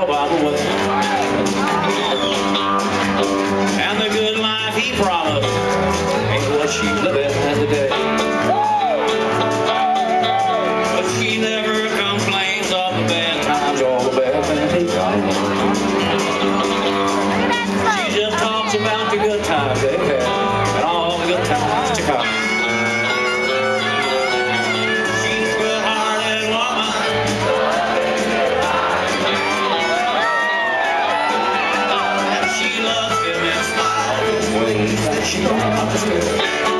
go by the way. And the good life he promised ain't what she's living ways that she don't understand.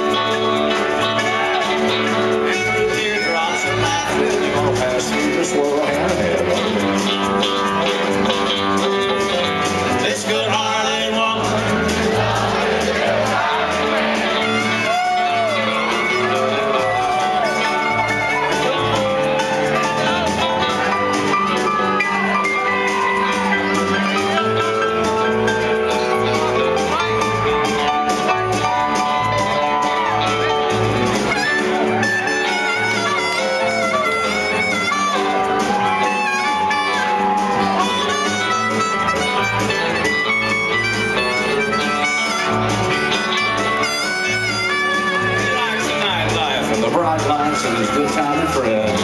Lights good and friends.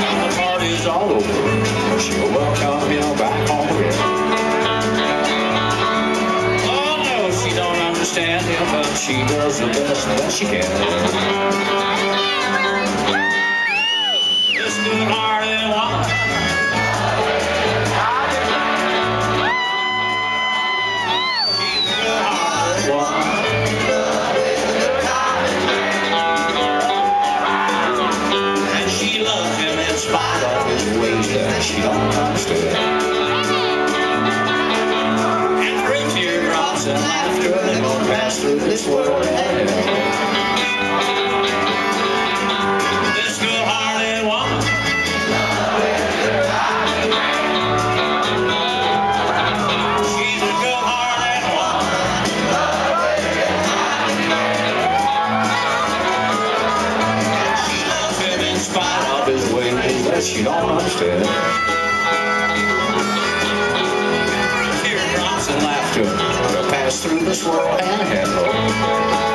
When the party's all over, she'll welcome him back home again. Oh no, she don't understand him, but she does the best that she can. That she don't understand. And through teardrops and laughter, they're gonna pass through this world. This good-hearted woman. She's a good-hearted woman. She loves him in spite of his ways that she don't understand. Pass through this world hand